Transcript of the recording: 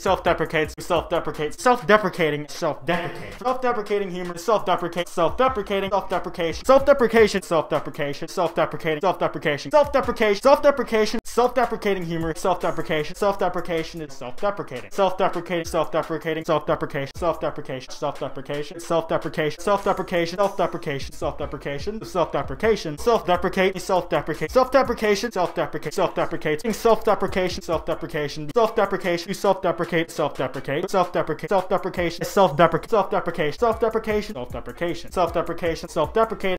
self-deprecates, self-deprecates, self-deprecating, self-deprecating, self-deprecating humor, self-deprecate, self-deprecating, self-deprecation, self-deprecation, self-deprecation, self-deprecating, self-deprecation, self-deprecation, self-deprecation, self-deprecating humor, self-deprecation, self-deprecation is self-deprecating, self-deprecating, self-deprecating, self-deprecation, self-deprecation, self-deprecation, self-deprecation, self-deprecation, self-deprecation, self-deprecation, self-deprecation, self-deprecate, self-deprecate, self-deprecation, self-deprecate, self-deprecating, self-deprecation, self-deprecation, self-deprecation, self-deprecate, self-deprecate, self-deprecate, self-deprecation, self-deprecate, self-deprecation, self-deprecation, self-deprecation, self-deprecation, self-deprecation,